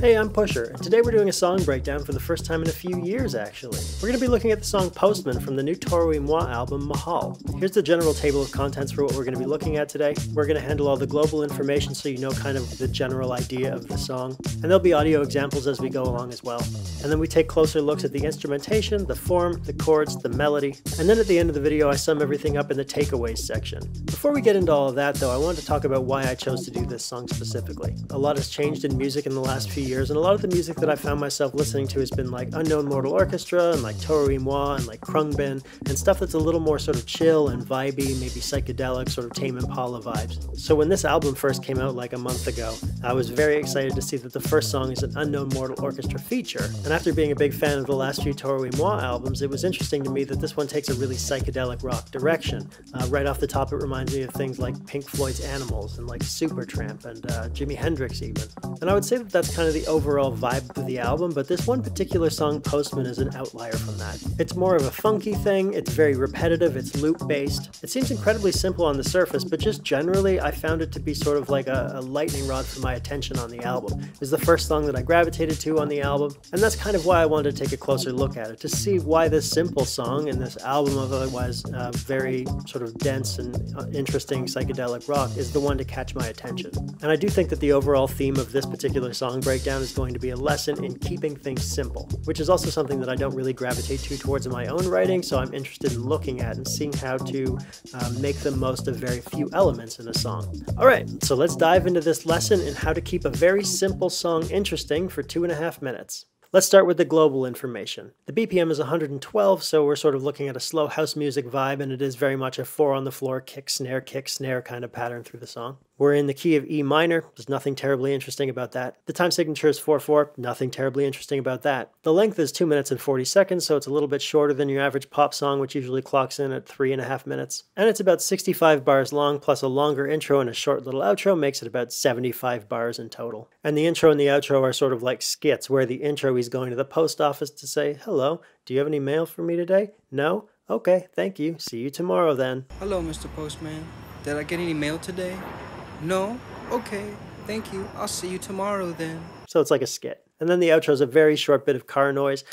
Hey, I'm Pusher, and today we're doing a song breakdown for the first time in a few years, actually. We're going to be looking at the song Postman from the new Toro y Moi album, Mahal. Here's the general table of contents for what we're going to be looking at today. We're going to handle all the global information so you know kind of the general idea of the song, and there'll be audio examples as we go along as well. And then we take closer looks at the instrumentation, the form, the chords, the melody, and then at the end of the video I sum everything up in the takeaways section. Before we get into all of that though, I wanted to talk about why I chose to do this song specifically. A lot has changed in music in the last few years, and a lot of the music that I found myself listening to has been like Unknown Mortal Orchestra and like Toro y Moi and like Khruangbin and stuff that's a little more sort of chill and vibey, maybe psychedelic, sort of Tame Impala vibes. So when this album first came out like a month ago, I was very excited to see that the first song is an Unknown Mortal Orchestra feature. And after being a big fan of the last few Toro y Moi albums, it was interesting to me that this one takes a really psychedelic rock direction. Uh, right off the top, it reminds me of things like Pink Floyd's Animals and like Supertramp and uh, Jimi Hendrix even. And I would say that that's kind of the overall overall vibe of the album, but this one particular song, Postman, is an outlier from that. It's more of a funky thing, it's very repetitive, it's loop based. It seems incredibly simple on the surface, but just generally, I found it to be sort of like a, a lightning rod for my attention on the album. It was the first song that I gravitated to on the album, and that's kind of why I wanted to take a closer look at it, to see why this simple song and this album of otherwise uh, very sort of dense and uh, interesting psychedelic rock is the one to catch my attention. And I do think that the overall theme of this particular song breakdown is going to be a lesson in keeping things simple, which is also something that I don't really gravitate to towards in my own writing, so I'm interested in looking at and seeing how to uh, make the most of very few elements in a song. Alright, so let's dive into this lesson in how to keep a very simple song interesting for two and a half minutes. Let's start with the global information. The BPM is 112, so we're sort of looking at a slow house music vibe, and it is very much a four on the floor kick, snare, kick, snare kind of pattern through the song. We're in the key of E minor. There's nothing terribly interesting about that. The time signature is 4-4. Nothing terribly interesting about that. The length is 2 minutes and 40 seconds, so it's a little bit shorter than your average pop song, which usually clocks in at 3.5 minutes. And it's about 65 bars long, plus a longer intro and a short little outro makes it about 75 bars in total. And the intro and the outro are sort of like skits, where the intro he's going to the post office to say, Hello, do you have any mail for me today? No? Okay, thank you. See you tomorrow then. Hello, Mr. Postman. Did I get any mail today? No? Okay, thank you. I'll see you tomorrow then. So it's like a skit. And then the outro is a very short bit of car noise.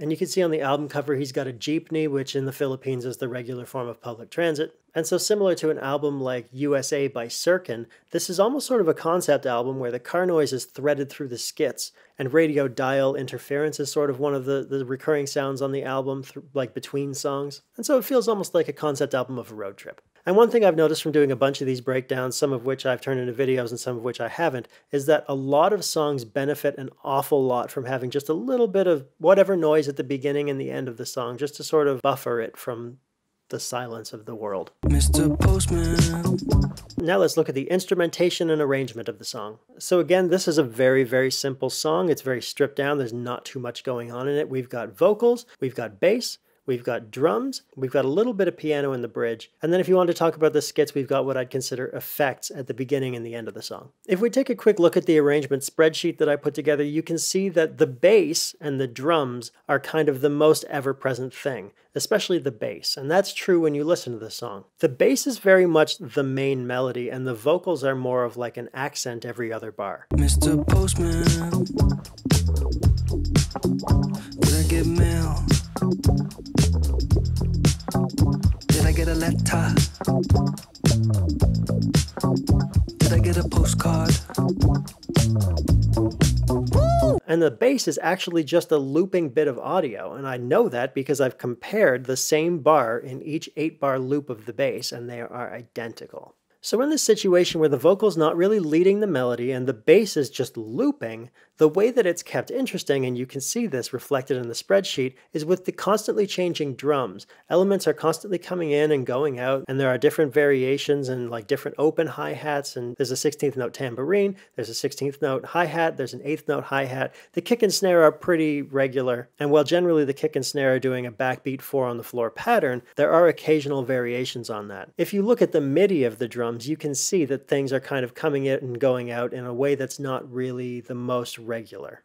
And you can see on the album cover he's got a jeepney, which in the Philippines is the regular form of public transit. And so, similar to an album like USA by Sirkin, this is almost sort of a concept album where the car noise is threaded through the skits, and radio dial interference is sort of one of the, the recurring sounds on the album, like between songs. And so, it feels almost like a concept album of a road trip. And one thing I've noticed from doing a bunch of these breakdowns, some of which I've turned into videos and some of which I haven't, is that a lot of songs benefit an awful lot from having just a little bit of whatever noise at the beginning and the end of the song, just to sort of buffer it from the silence of the world. Mr. Postman. Now let's look at the instrumentation and arrangement of the song. So again, this is a very, very simple song. It's very stripped down. There's not too much going on in it. We've got vocals, we've got bass, We've got drums, we've got a little bit of piano in the bridge, and then if you want to talk about the skits, we've got what I'd consider effects at the beginning and the end of the song. If we take a quick look at the arrangement spreadsheet that I put together, you can see that the bass and the drums are kind of the most ever-present thing, especially the bass, and that's true when you listen to the song. The bass is very much the main melody, and the vocals are more of like an accent every other bar. Mr. Postman, did I get mail? Get a letter? Did I get a postcard? And the bass is actually just a looping bit of audio, and I know that because I've compared the same bar in each 8 bar loop of the bass, and they are identical. So in this situation where the vocal's not really leading the melody and the bass is just looping, the way that it's kept interesting, and you can see this reflected in the spreadsheet, is with the constantly changing drums. Elements are constantly coming in and going out, and there are different variations and like different open hi-hats, and there's a 16th note tambourine, there's a 16th note hi-hat, there's an 8th note hi-hat. The kick and snare are pretty regular, and while generally the kick and snare are doing a backbeat four on the floor pattern, there are occasional variations on that. If you look at the MIDI of the drums, you can see that things are kind of coming in and going out in a way that's not really the most regular.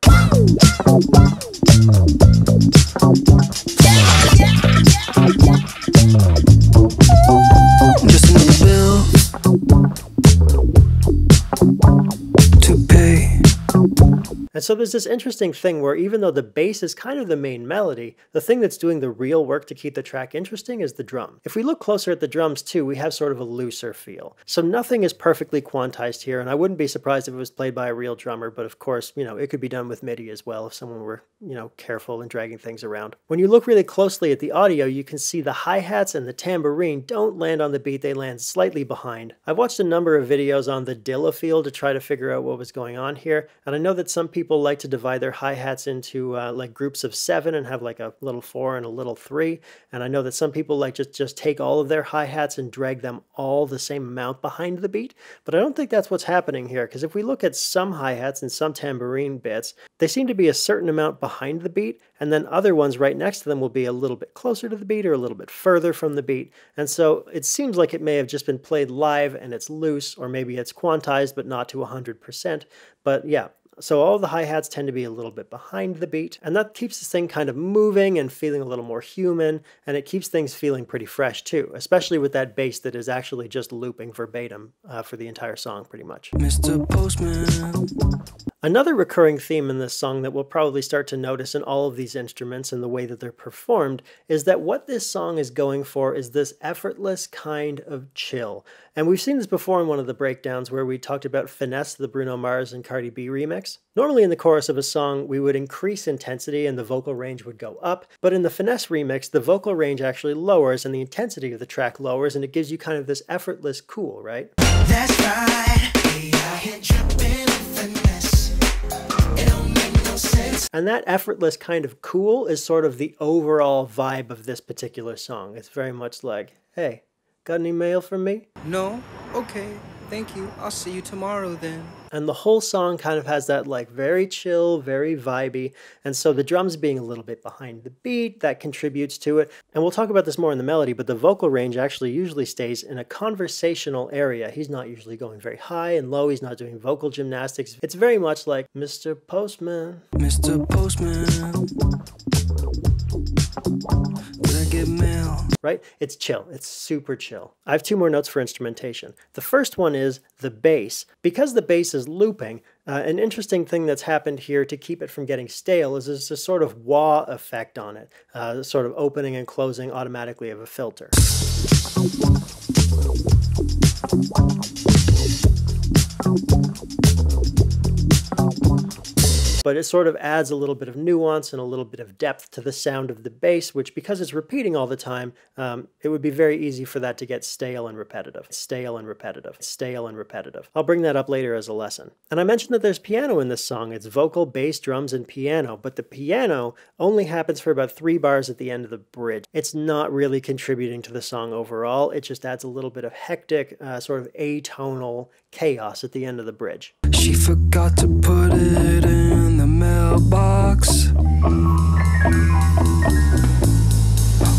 And so there's this interesting thing where even though the bass is kind of the main melody, the thing that's doing the real work to keep the track interesting is the drum. If we look closer at the drums too, we have sort of a looser feel. So nothing is perfectly quantized here, and I wouldn't be surprised if it was played by a real drummer, but of course, you know, it could be done with MIDI as well if someone were, you know, careful and dragging things around. When you look really closely at the audio, you can see the hi-hats and the tambourine don't land on the beat, they land slightly behind. I've watched a number of videos on the Dilla feel to try to figure out what was going on here, and I know that some people like to divide their hi-hats into uh, like groups of seven and have like a little four and a little three, and I know that some people like just, just take all of their hi-hats and drag them all the same amount behind the beat, but I don't think that's what's happening here, because if we look at some hi-hats and some tambourine bits, they seem to be a certain amount behind the beat, and then other ones right next to them will be a little bit closer to the beat or a little bit further from the beat. And so it seems like it may have just been played live and it's loose, or maybe it's quantized but not to 100%. But yeah, so all the hi-hats tend to be a little bit behind the beat, and that keeps this thing kind of moving and feeling a little more human, and it keeps things feeling pretty fresh too, especially with that bass that is actually just looping verbatim uh, for the entire song pretty much. Mr. Postman. Another recurring theme in this song that we'll probably start to notice in all of these instruments and the way that they're performed is that what this song is going for is this effortless kind of chill. And we've seen this before in one of the breakdowns where we talked about Finesse, the Bruno Mars and Cardi B remix. Normally in the chorus of a song, we would increase intensity and the vocal range would go up, but in the Finesse remix, the vocal range actually lowers and the intensity of the track lowers and it gives you kind of this effortless cool, right? That's right. And that effortless kind of cool is sort of the overall vibe of this particular song. It's very much like, hey, got any mail from me? No? Okay, thank you. I'll see you tomorrow then. And the whole song kind of has that like very chill, very vibey. And so the drums being a little bit behind the beat, that contributes to it. And we'll talk about this more in the melody, but the vocal range actually usually stays in a conversational area. He's not usually going very high and low. He's not doing vocal gymnastics. It's very much like Mr. Postman. Mr. Postman. Did I get mail? Right? It's chill. It's super chill. I have two more notes for instrumentation. The first one is the bass. Because the bass is looping, uh, an interesting thing that's happened here to keep it from getting stale is there's a sort of wah effect on it, uh, sort of opening and closing automatically of a filter. But it sort of adds a little bit of nuance and a little bit of depth to the sound of the bass, which because it's repeating all the time, um, it would be very easy for that to get stale and repetitive. Stale and repetitive. Stale and repetitive. I'll bring that up later as a lesson. And I mentioned that there's piano in this song. It's vocal, bass, drums, and piano, but the piano only happens for about three bars at the end of the bridge. It's not really contributing to the song overall. It just adds a little bit of hectic, uh, sort of atonal chaos at the end of the bridge. She forgot to put it in mailbox.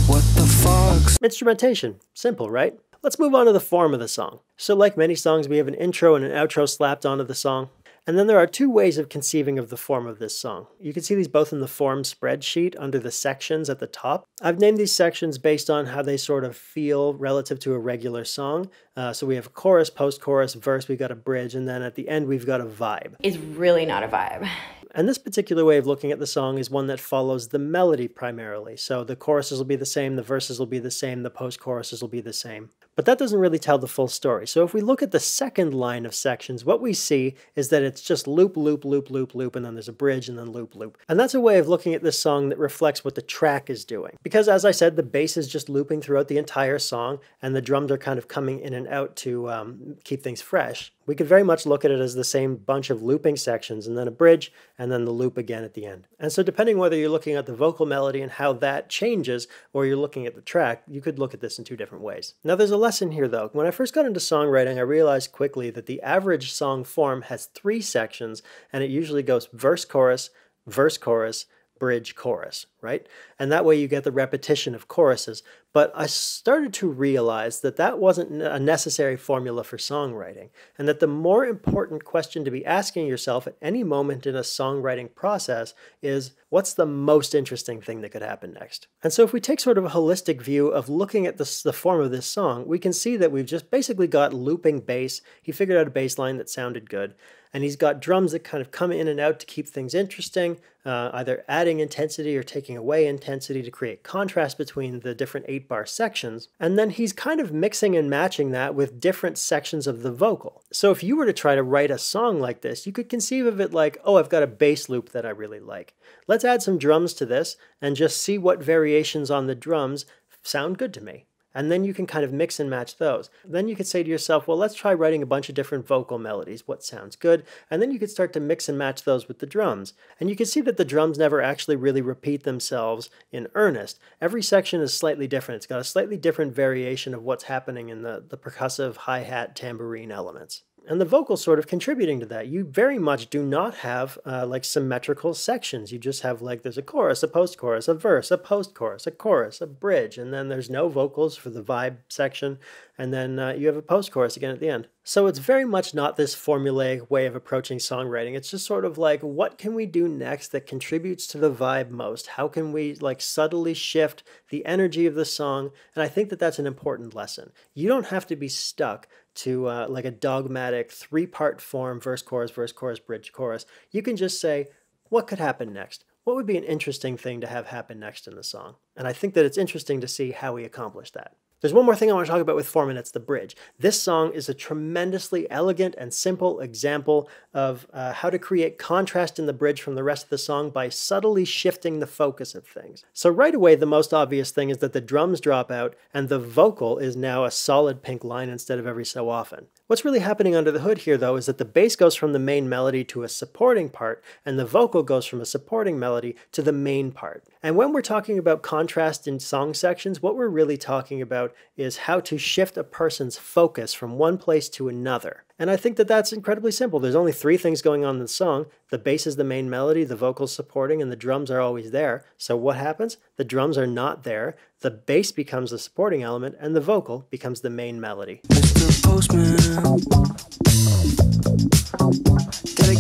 What the fuck's Instrumentation. Simple, right? Let's move on to the form of the song. So, like many songs, we have an intro and an outro slapped onto the song. And then there are two ways of conceiving of the form of this song. You can see these both in the form spreadsheet under the sections at the top. I've named these sections based on how they sort of feel relative to a regular song. Uh, so we have chorus, post chorus, verse, we've got a bridge, and then at the end we've got a vibe. is really not a vibe. And this particular way of looking at the song is one that follows the melody primarily. So the choruses will be the same, the verses will be the same, the post choruses will be the same. But that doesn't really tell the full story. So if we look at the second line of sections, what we see is that it's just loop, loop, loop, loop, loop, and then there's a bridge and then loop, loop. And that's a way of looking at this song that reflects what the track is doing. Because as I said, the bass is just looping throughout the entire song, and the drums are kind of coming in and out to um, keep things fresh. We could very much look at it as the same bunch of looping sections and then a bridge and then the loop again at the end. And so depending whether you're looking at the vocal melody and how that changes or you're looking at the track, you could look at this in two different ways. Now there's a lesson here though. When I first got into songwriting, I realized quickly that the average song form has three sections and it usually goes verse chorus, verse chorus, bridge chorus, right? And that way you get the repetition of choruses. But I started to realize that that wasn't a necessary formula for songwriting, and that the more important question to be asking yourself at any moment in a songwriting process is what's the most interesting thing that could happen next? And so if we take sort of a holistic view of looking at this, the form of this song, we can see that we've just basically got looping bass. He figured out a bass line that sounded good and he's got drums that kind of come in and out to keep things interesting, uh, either adding intensity or taking away intensity to create contrast between the different eight bar sections. And then he's kind of mixing and matching that with different sections of the vocal. So if you were to try to write a song like this, you could conceive of it like, oh, I've got a bass loop that I really like. Let's add some drums to this and just see what variations on the drums sound good to me. And then you can kind of mix and match those. Then you could say to yourself, well, let's try writing a bunch of different vocal melodies. What sounds good? And then you could start to mix and match those with the drums. And you can see that the drums never actually really repeat themselves in earnest. Every section is slightly different. It's got a slightly different variation of what's happening in the, the percussive hi-hat tambourine elements and the vocals sort of contributing to that. You very much do not have uh, like symmetrical sections. You just have like there's a chorus, a post chorus, a verse, a post chorus, a chorus, a bridge, and then there's no vocals for the vibe section, and then uh, you have a post chorus again at the end. So it's very much not this formulaic way of approaching songwriting. It's just sort of like what can we do next that contributes to the vibe most? How can we like subtly shift the energy of the song? And I think that that's an important lesson. You don't have to be stuck to uh, like a dogmatic three part form verse, chorus, verse, chorus, bridge, chorus. You can just say, what could happen next? What would be an interesting thing to have happen next in the song? And I think that it's interesting to see how we accomplish that. There's one more thing I want to talk about with form, and it's the bridge. This song is a tremendously elegant and simple example of uh, how to create contrast in the bridge from the rest of the song by subtly shifting the focus of things. So right away, the most obvious thing is that the drums drop out, and the vocal is now a solid pink line instead of every so often. What's really happening under the hood here, though, is that the bass goes from the main melody to a supporting part, and the vocal goes from a supporting melody to the main part. And when we're talking about contrast in song sections, what we're really talking about is how to shift a person's focus from one place to another. And I think that that's incredibly simple. There's only three things going on in the song. The bass is the main melody, the vocals supporting, and the drums are always there. So what happens? The drums are not there. The bass becomes the supporting element, and the vocal becomes the main melody. Mr. Postman,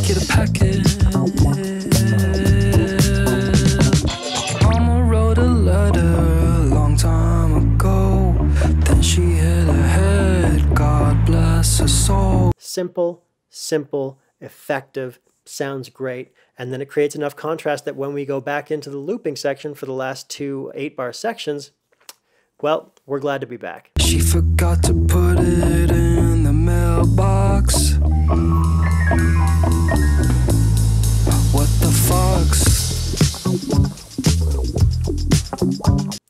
get a package. Simple, simple, effective, sounds great. And then it creates enough contrast that when we go back into the looping section for the last two eight bar sections, well, we're glad to be back. She forgot to put it in the mailbox. What the fucks?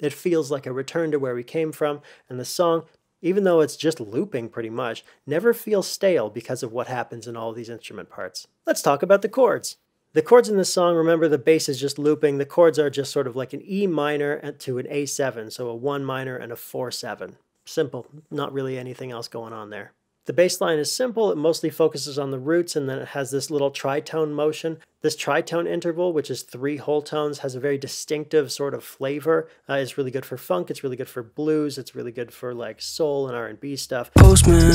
It feels like a return to where we came from, and the song, even though it's just looping pretty much, never feels stale because of what happens in all these instrument parts. Let's talk about the chords. The chords in this song, remember the bass is just looping. The chords are just sort of like an E minor to an A7, so a 1 minor and a 4 7. Simple, not really anything else going on there. The bass line is simple, it mostly focuses on the roots and then it has this little tritone motion. This tritone interval, which is three whole tones, has a very distinctive sort of flavor. Uh, it's really good for funk, it's really good for blues, it's really good for like soul and R&B stuff. Postman,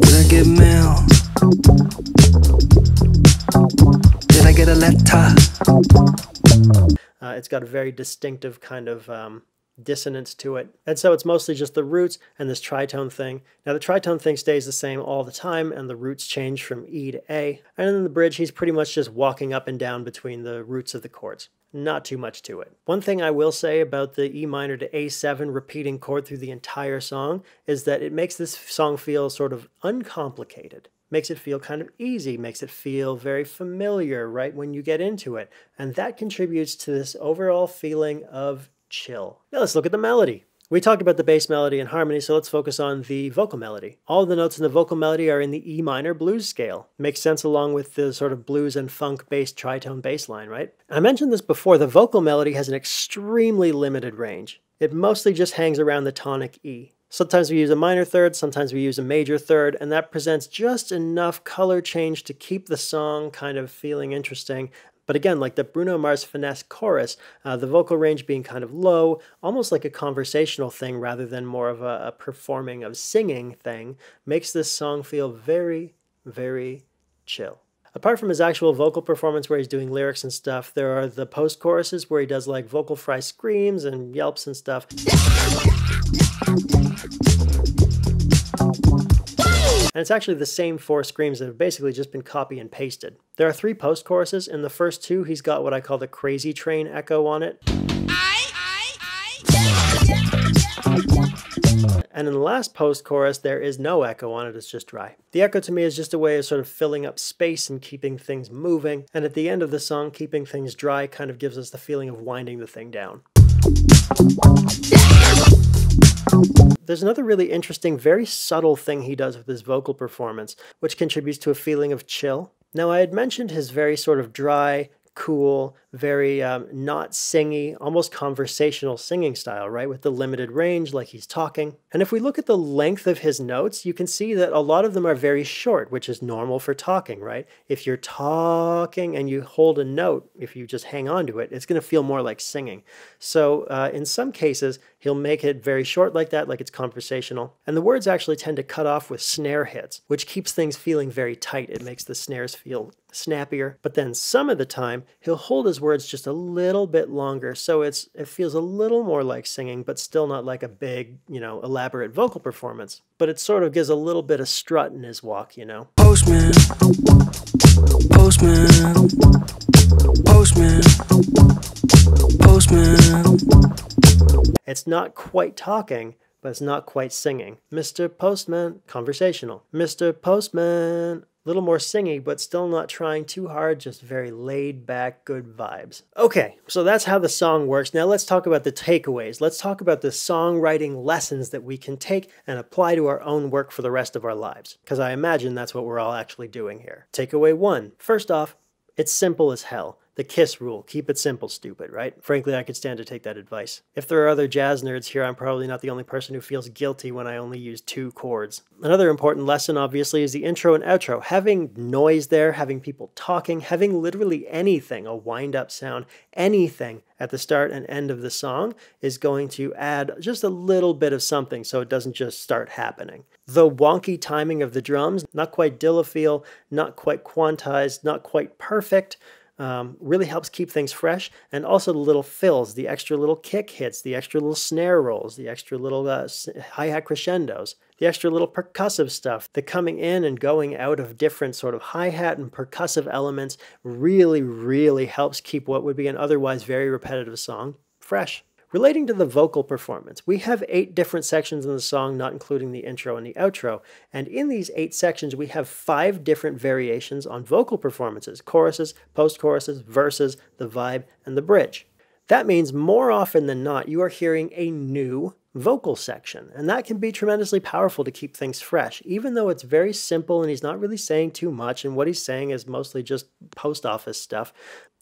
did I get mail? Did I get a letter? Uh, it's got a very distinctive kind of um, dissonance to it. And so it's mostly just the roots and this tritone thing. Now the tritone thing stays the same all the time and the roots change from E to A. And in the bridge, he's pretty much just walking up and down between the roots of the chords. Not too much to it. One thing I will say about the E minor to A7 repeating chord through the entire song is that it makes this song feel sort of uncomplicated makes it feel kind of easy, makes it feel very familiar right when you get into it. And that contributes to this overall feeling of chill. Now let's look at the melody. We talked about the bass melody and harmony, so let's focus on the vocal melody. All the notes in the vocal melody are in the E minor blues scale. Makes sense along with the sort of blues and funk based tritone bass line, right? I mentioned this before, the vocal melody has an extremely limited range. It mostly just hangs around the tonic E. Sometimes we use a minor third, sometimes we use a major third, and that presents just enough color change to keep the song kind of feeling interesting, But again, like the Bruno Mars finesse chorus, uh, the vocal range being kind of low, almost like a conversational thing rather than more of a, a performing of singing thing, makes this song feel very, very chill. Apart from his actual vocal performance where he's doing lyrics and stuff, there are the post choruses where he does like vocal fry screams and yelps and stuff. And it's actually the same four screams that have basically just been copy and pasted. There are three post choruses. In the first two, he's got what I call the crazy train echo on it. And in the last post chorus, there is no echo on it, it's just dry. The echo to me is just a way of sort of filling up space and keeping things moving. And at the end of the song, keeping things dry kind of gives us the feeling of winding the thing down. There's another really interesting, very subtle thing he does with his vocal performance, which contributes to a feeling of chill. Now, I had mentioned his very sort of dry, cool, very um, not singy, almost conversational singing style, right? With the limited range, like he's talking. And if we look at the length of his notes, you can see that a lot of them are very short, which is normal for talking, right? If you're talking and you hold a note, if you just hang on to it, it's going to feel more like singing. So uh, in some cases, he'll make it very short like that, like it's conversational. And the words actually tend to cut off with snare hits, which keeps things feeling very tight. It makes the snares feel snappier. But then some of the time, he'll hold his words just a little bit longer, so it's it feels a little more like singing, but still not like a big, you know, elaborate vocal performance. But it sort of gives a little bit of strut in his walk, you know. Postman, postman, postman, postman. It's not quite talking, but it's not quite singing. Mr. Postman, conversational. Mr. Postman, little more singy, but still not trying too hard, just very laid back, good vibes. Okay, so that's how the song works. Now let's talk about the takeaways. Let's talk about the songwriting lessons that we can take and apply to our own work for the rest of our lives, because I imagine that's what we're all actually doing here. Takeaway one first off, it's simple as hell. The KISS rule. Keep it simple, stupid, right? Frankly, I could stand to take that advice. If there are other jazz nerds here, I'm probably not the only person who feels guilty when I only use two chords. Another important lesson, obviously, is the intro and outro. Having noise there, having people talking, having literally anything, a wind up sound, anything at the start and end of the song is going to add just a little bit of something so it doesn't just start happening. The wonky timing of the drums, not quite Dillafeel, not quite quantized, not quite perfect, um, really helps keep things fresh. And also the little fills, the extra little kick hits, the extra little snare rolls, the extra little uh, hi hat crescendos, the extra little percussive stuff, the coming in and going out of different sort of hi hat and percussive elements really, really helps keep what would be an otherwise very repetitive song fresh. Relating to the vocal performance, we have eight different sections in the song, not including the intro and the outro. And in these eight sections, we have five different variations on vocal performances choruses, post choruses, verses, the vibe, and the bridge. That means more often than not, you are hearing a new vocal section. And that can be tremendously powerful to keep things fresh, even though it's very simple and he's not really saying too much. And what he's saying is mostly just post office stuff.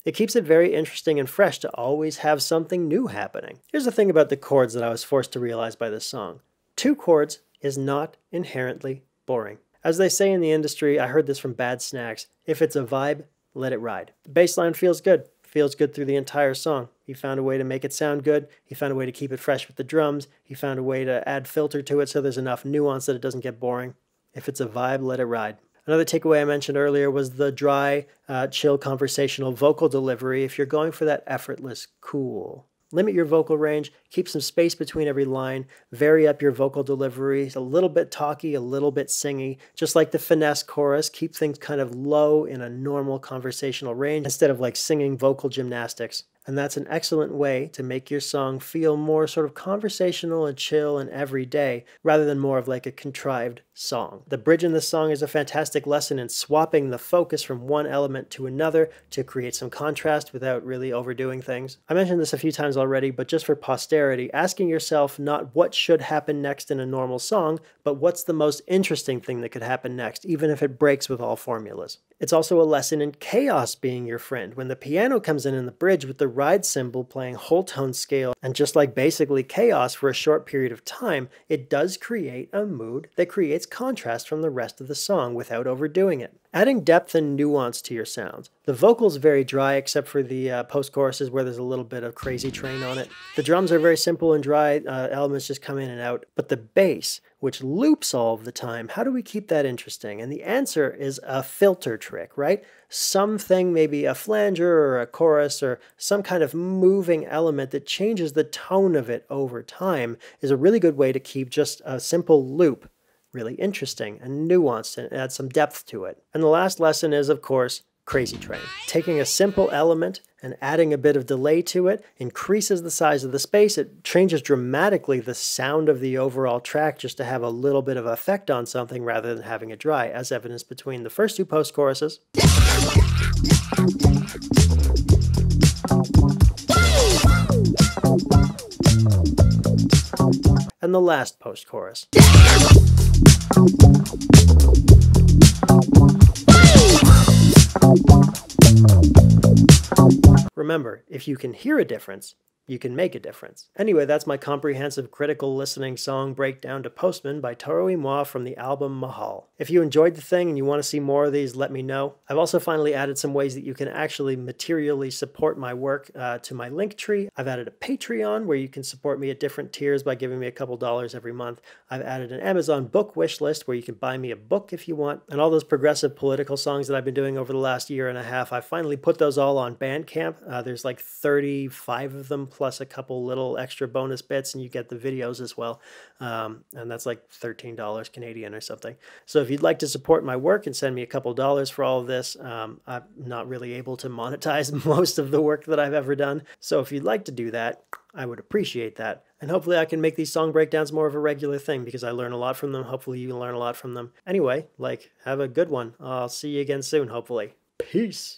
It keeps it very interesting and fresh to always have something new happening. Here's the thing about the chords that I was forced to realize by this song two chords is not inherently boring. As they say in the industry, I heard this from Bad Snacks if it's a vibe, let it ride. The bass line feels good, feels good through the entire song. He found a way to make it sound good. He found a way to keep it fresh with the drums. He found a way to add filter to it so there's enough nuance that it doesn't get boring. If it's a vibe, let it ride. Another takeaway I mentioned earlier was the dry, uh, chill conversational vocal delivery. If you're going for that effortless, cool, limit your vocal range, keep some space between every line, vary up your vocal delivery, a little bit talky, a little bit singy, just like the finesse chorus, keep things kind of low in a normal conversational range instead of like singing vocal gymnastics. And that's an excellent way to make your song feel more sort of conversational and chill and everyday rather than more of like a contrived song. The bridge in this song is a fantastic lesson in swapping the focus from one element to another to create some contrast without really overdoing things. I mentioned this a few times already, but just for posterity, asking yourself not what should happen next in a normal song, but what's the most interesting thing that could happen next, even if it breaks with all formulas. It's also a lesson in chaos being your friend. When the piano comes in in the bridge with the ride cymbal playing whole tone scale, and just like basically chaos for a short period of time, it does create a mood that creates contrast from the rest of the song without overdoing it. Adding depth and nuance to your sounds. The vocals very dry except for the uh, post choruses where there's a little bit of crazy train on it. The drums are very simple and dry, uh, elements just come in and out. But the bass, which loops all of the time, how do we keep that interesting? And the answer is a filter trick, right? Something, maybe a flanger or a chorus or some kind of moving element that changes the tone of it over time is a really good way to keep just a simple loop really interesting and nuanced and add some depth to it. And the last lesson is, of course, Crazy Train. Taking a simple element and adding a bit of delay to it increases the size of the space. It changes dramatically the sound of the overall track just to have a little bit of effect on something rather than having it dry, as evidenced between the first two post choruses. And the last post chorus. Remember, if you can hear a difference, you can make a difference. Anyway, that's my comprehensive critical listening song breakdown to Postman by Toro Moi from the album Mahal. If you enjoyed the thing and you want to see more of these, let me know. I've also finally added some ways that you can actually materially support my work uh, to my link tree. I've added a Patreon where you can support me at different tiers by giving me a couple dollars every month. I've added an Amazon book wish list where you can buy me a book if you want. And all those progressive political songs that I've been doing over the last year and a half, I finally put those all on Bandcamp. Uh, there's like 35 of them plus a couple little extra bonus bits, and you get the videos as well. Um, and that's like $13 Canadian or something. So if you'd like to support my work and send me a couple dollars for all of this, um, I'm not really able to monetize most of the work that I've ever done. So if you'd like to do that, I would appreciate that. And hopefully, I can make these song breakdowns more of a regular thing because I learn a lot from them. Hopefully, you learn a lot from them. Anyway, like, have a good one. I'll see you again soon, hopefully. Peace.